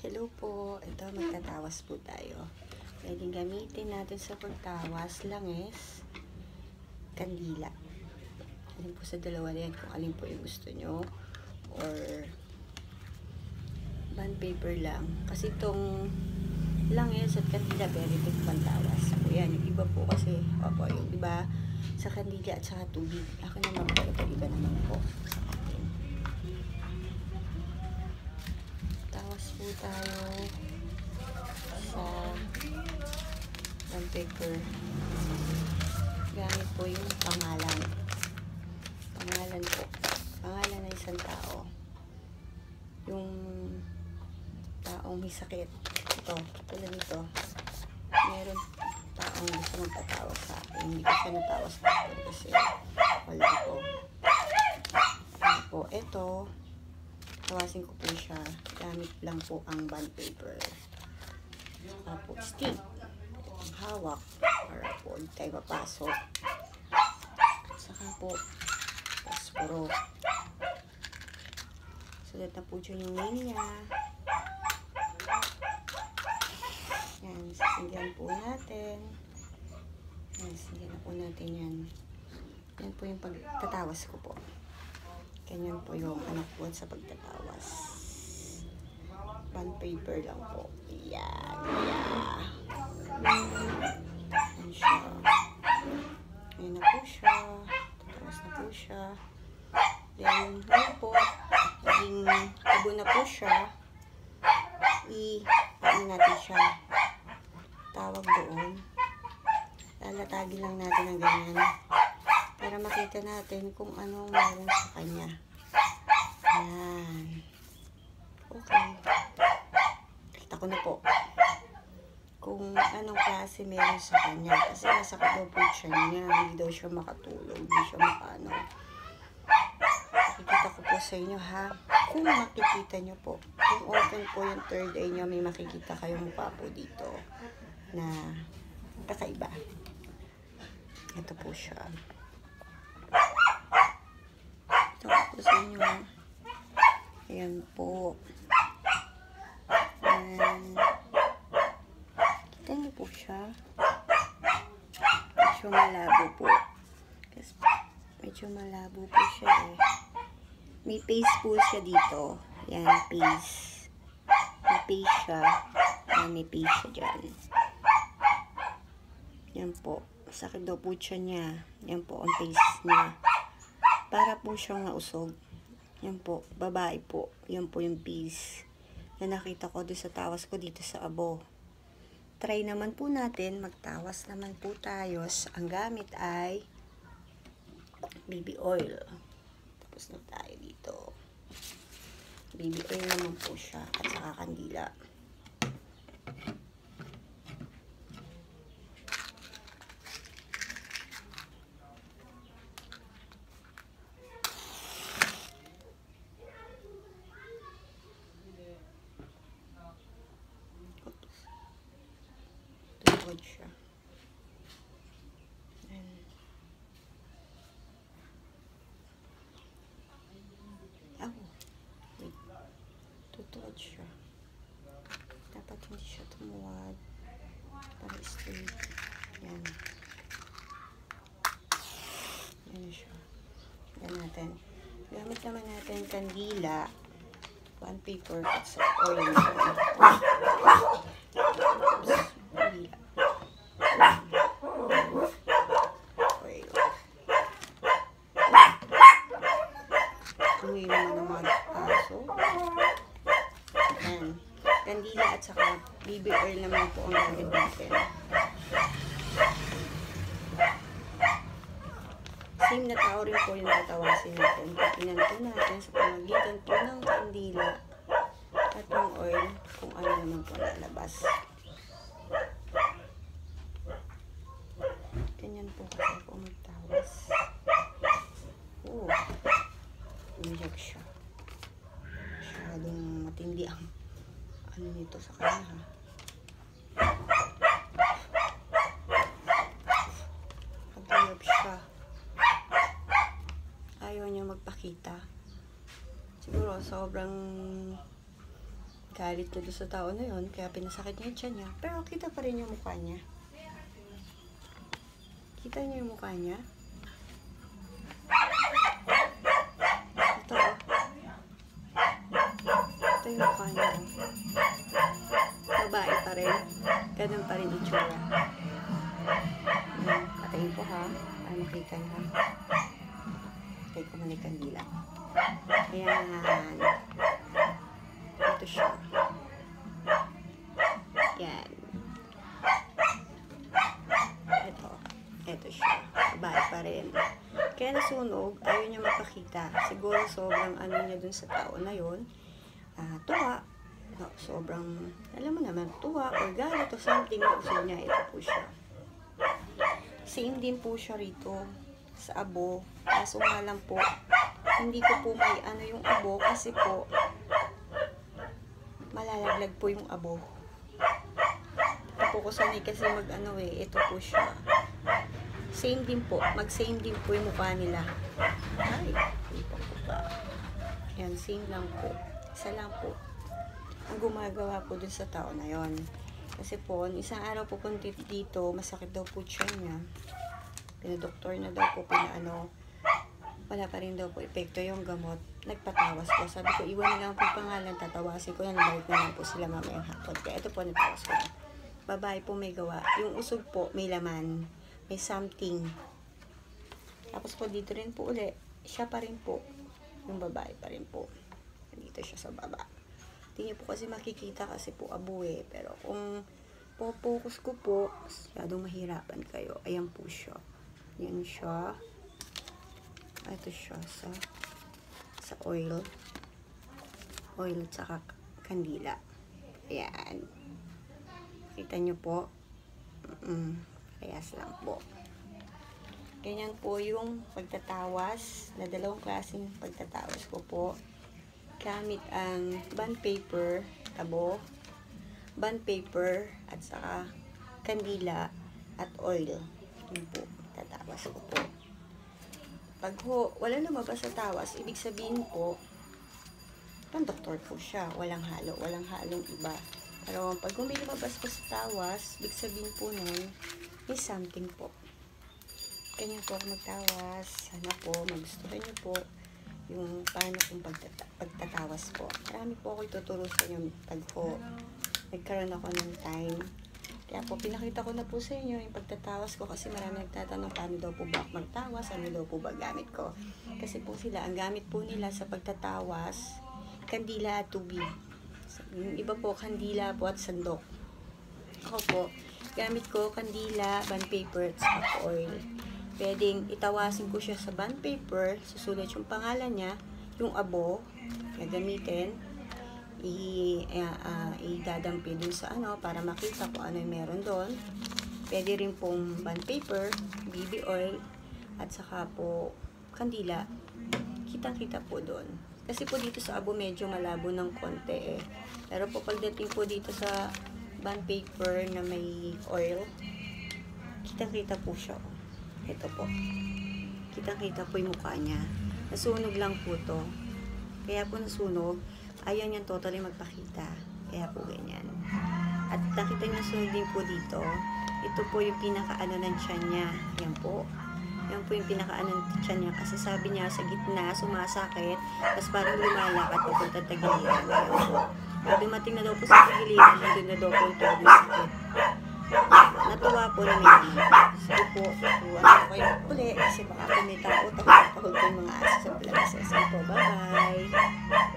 Hello po. Ito, magtatawas po tayo. Pwedeng gamitin natin sa pagtawas, langis, kandila. Alin po sa dalawa na yan, kung alin po yung gusto nyo. Or, bond paper lang. Kasi itong langis at kandila, very big pantawas. So, yan. Yung iba po kasi, opo, yung iba, sa kandila at saka tubig. Ako naman po, ito iba naman po. Tayo sa bond paper. Gamit po yung pangalan. Pangalan po. Pangalan ng isang tao. Yung taong may sakit. Ito, tulad nito. Meron taong gusto magpatawag sa akin. Hindi ko siya natawas natin kasi wala ko. Ano po, ito, tawasin ko po siya. Gamit lang po ang bond paper. Saka po, stick. Ang hawak. Para po, hindi tayo mapasok. Saka po, pasporo. Sulat na po dyan yung niya. Yan, sasinggan po natin. Yan, sasinggan na po natin yan. Yan po yung pagtatawas ko po. Ganyan po yung anak po sa pagtatawas. Bond paper lang po. Yan, yeah. Yan siya. Yan na po siya. Tatawas na po siya. Then, ngayon po, naging abo na po siya. I-ano natin siya. Tawag doon. Lalatagin lang natin ang ganyan. Para makita natin kung anong meron sa kanya. Yan. Okay. Kita ko na po. Kung anong klase meron sa kanya. Kasi nasa kadobol siya niya. Hindi daw siya makatulog. Hindi siya makaano. Makikita ko po sa inyo ha. Kung makikita nyo po. Kung open po yung third eye nyo, may makikita kayong mukha po dito na kakaiba. Ito po siya. Po sa inyo. Ayan po. Ayan. Kita niyo po siya. Medyo malabo po. Kasi medyo malabo po siya eh. May face po siya dito. Yan, face. May face siya. Yan, may face siya dyan. Yan po. Sakit daw po siya niya. Yan po, ang face niya. Para po siyang nausog. Yan po, babae po. Yan po yung face. Na nakita ko doon sa tawas ko dito sa abo. Try naman po natin, magtawas naman po tayo. Ang gamit ay baby oil. Tapos na tayo dito. Baby oil naman po siya at saka kandila. Tuhod siya. Ayan. Ako. Wait. Tutuod siya. Dapat hindi siya tumuwad. Para straight. Yan. Yan siya. Yan natin. Gamit naman natin kandila, one paper, at oil. Kandila. Oil. Ang ngayon naman ng mga aso. Ayan. Kandila at saka baby oil naman po ang gamit natin. Same na tao rin po yung tatawasin natin. Tingnan po natin sa pamagitan po ng kandila at ng oil kung ano naman po lalabas. Ganyan po kasi po magtawas. Oo. Umiyak siya. Masyadong matindi ang ano nito sa kanya ha. Nagtayab siya. Ayaw niya magpakita. Siguro sobrang galit niya sa tao na yun, kaya pinasakit niya tiyan niya. Pero kita pa rin yung mukha niya. Kita niyo yung mukha niya? Ito, oh. Ito yung mukha niya, oh. Babae pa rin. Ganun pa rin itsura. Ayan, patayin ko ha. Para makita niyo yung kandila. Ayan. Ito siya. Yan. Ito. Ito siya. Babae pa rin. Kaya nasunog, ayaw niya mapakita. Siguro sobrang ano niya dun sa tao na yun. Ah, tuwa. No, sobrang, alam mo naman, tuwa or galit o something. Gusto niya, ito po siya. Same din po siya rito sa abo. Kaso nga lang po, hindi ko po may ano yung abo kasi po, malalaglag po yung abo. Ko sanay kasi mag ano eh, ito po siya. Same din po, mag same din po yung mukha nila. Ay. Yan, same lang po. Isa lang po. Ang gumagawa po dun sa tao na yon. Kasi po, isang araw po punti dito, masakit daw po tiyan niya. Pinadoktor na daw po, pinaano, wala pa rin daw po epekto yung gamot. Nagpatawas po. Sabi ko, iwan na lang po pangalan, tatawasin ko yan, balik na lang po sila mamayang hapon. Kaya ito po, natawas ko. Babae po may gawa. Yung usog po, may laman. May something. Tapos po, dito rin po uli. Siya pa rin po. Yung babae pa rin po. Dito siya sa baba. Hindi niyo po kasi makikita kasi po abo eh. Pero kung po-focus ko po, masyadong mahirapan kayo. Ayan po siya. Yan siya. Ito siya sa sa oil. Oil at saka kandila. Ayan. Kita nyo po. Mm, Kayas lang po. Ganyan po yung pagtatawas na dalawang klaseng pagtatawas ko po. Gamit ang bond paper, tabo, bond paper, at saka kandila at oil. Yun po, tatawas ko. Pag ho, wala lumabas sa tawas, ibig sabihin po, pang doktor po siya. Walang halo, walang halong iba. Pero pag lumabas po sa tawas, ibig sabihin po nun, may something po. Ganyan po ako magtawas. Sana po, magustuhan niyo po yung paano kong pagtata pagtatawas po. Marami po ako ituturo sa inyo pag po nagkaroon ako ng time. Kaya po, pinakita ko na po sa inyo yung pagtatawas ko kasi marami nagtatanong paano daw po ba magtawas, ano daw po ba gamit ko. Kasi po sila, ang gamit po nila sa pagtatawas, kandila at tubig. Yung iba po, kandila po at sandok. Ako po, gamit ko kandila, bond paper at saka oil. Pwedeng itawasin ko siya sa bond paper, susulat yung pangalan niya, yung abo, gagamitin, i, uh, uh, idadampi dun sa ano para makita kung ano yung meron doon. Pwede rin pong bond paper, BB oil, at saka po kandila. Kitang-kita po doon. Kasi po dito sa abo medyo malabo ng konti eh. Pero po pagdating po dito sa bond paper na may oil, kitang-kita po siya. Ito po. Kitang-kita po yung mukha niya. Nasunog lang po to. Kaya po nasunog, ayaw niyan totally magpakita. Kaya po ganyan. At nakita niyo din po dito. Ito po yung pinaka-ano ng tiyan niya. Yan po. Yan po yung pinaka-ano ng tiyan niya. Kasi sabi niya sa gitna, sumasakit. Tapos parang lumalakad papunta tagiliran. Yan po. Pag dumating na daw po sa tagiliran, nandun na daw po yung na sakit. Natuwa po na may naman. Sige po, tuwa na kayo uli. Kasi baka kung may tao, takot-takot po yung mga aso sa vlog. Sige po, bye-bye.